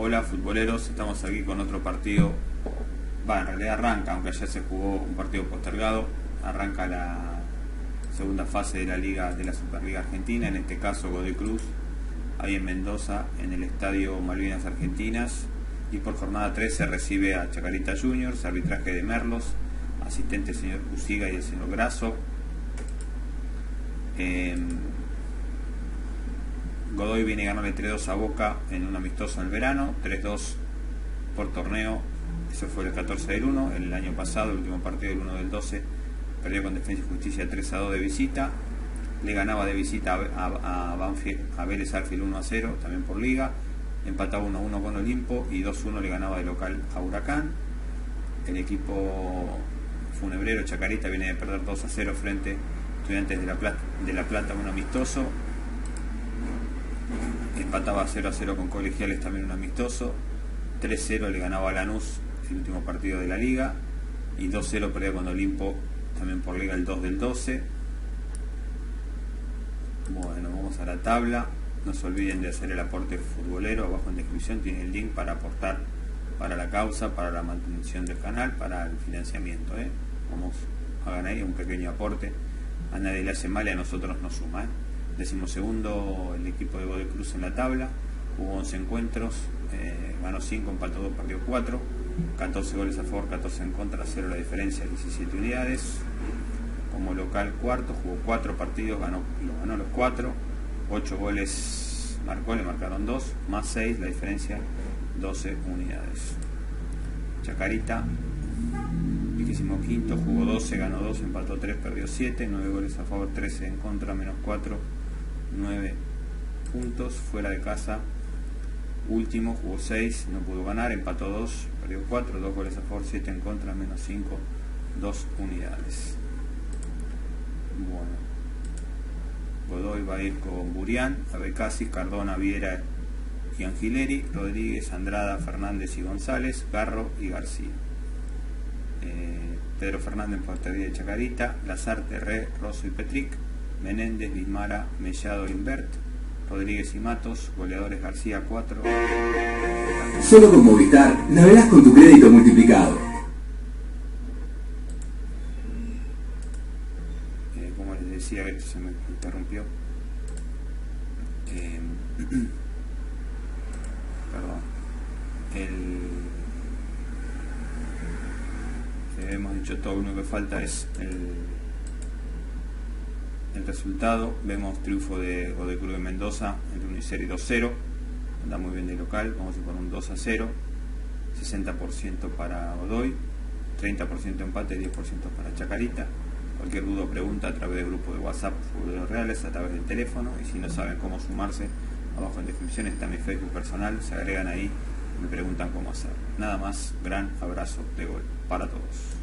Hola futboleros, estamos aquí con otro partido. Va, en realidad arranca, aunque ya se jugó un partido postergado, arranca la segunda fase de la Liga de la Superliga Argentina, en este caso Godoy Cruz, ahí en Mendoza, en el Estadio Malvinas Argentinas, y por jornada 3 se recibe a Chacarita Juniors, arbitraje de Merlos, asistente señor Cusiga y el señor Grasso. Em, Godoy viene ganando 3-2 a Boca en un amistoso en el verano, 3-2 por torneo, eso fue el 14 del 1, el año pasado, el último partido del 1 del 12, perdió con Defensa y Justicia 3-2 de visita, le ganaba de visita a, a, Vélez Arfield 1-0, también por liga, empataba 1-1 con Olimpo y 2-1 le ganaba de local a Huracán. El equipo funebrero Chacarita viene de perder 2-0 frente a Estudiantes de La Plata, de la Plata un amistoso empataba 0 a 0 con Colegiales también un amistoso, 3-0 le ganaba a Lanús el último partido de la liga y 2-0 perdía con Olimpo también por liga el 2 del 12. Bueno, vamos a la tabla. No se olviden de hacer el aporte futbolero. Abajo en descripción tiene el link para aportar para la causa, para la mantención del canal, para el financiamiento. ¿eh? Vamos a ganar ahí un pequeño aporte. A nadie le hace mal y a nosotros nos suma. ¿eh? Segundo el equipo de Godoy Cruz en la tabla, hubo 11 encuentros, eh, ganó 5, empató 2, perdió 4, 14 goles a favor, 14 en contra, 0 la diferencia, 17 unidades. Como local cuarto, jugó 4 partidos, ganó, ganó los 4, 8 goles marcó, le marcaron 2, más 6, la diferencia 12 unidades. Chacarita, quinto, jugó 12, ganó 2, empató 3, perdió 7, 9 goles a favor, 13 en contra, menos 4, 9 puntos, fuera de casa, último, jugó 6, no pudo ganar, empató 2, perdió 4, 2 goles a favor, 7 en contra, menos 5, 2 unidades. Bueno, Godoy va a ir con Burián, Abecasis, Cardona, Viera y Angileri, Rodríguez, Andrada, Fernández y González, Garro y García. Eh, Pedro Fernández portería de Chacarita, Lazarte, Re, Rosso y Petric, Menéndez, Bismara, Mellado, Invert, Rodríguez y Matos, goleadores García 4. Solo con Movistar navegas con tu crédito multiplicado. Eh, como les decía, esto se me interrumpió. Eh, perdón. El, hemos dicho todo, lo que falta es el el resultado, vemos triunfo de Godoy Cruz de Mendoza entre 1 y 0 y 2-0, anda muy bien de local, vamos a ir con un 2 a 0, 60% para Godoy, 30% empate, 10% para Chacarita. Cualquier duda o pregunta a través del grupo de WhatsApp Futboleros Reales, a través del teléfono, y si no saben cómo sumarse, abajo en descripción está mi Facebook personal, se agregan ahí, me preguntan cómo hacer. Nada más, gran abrazo de gol para todos.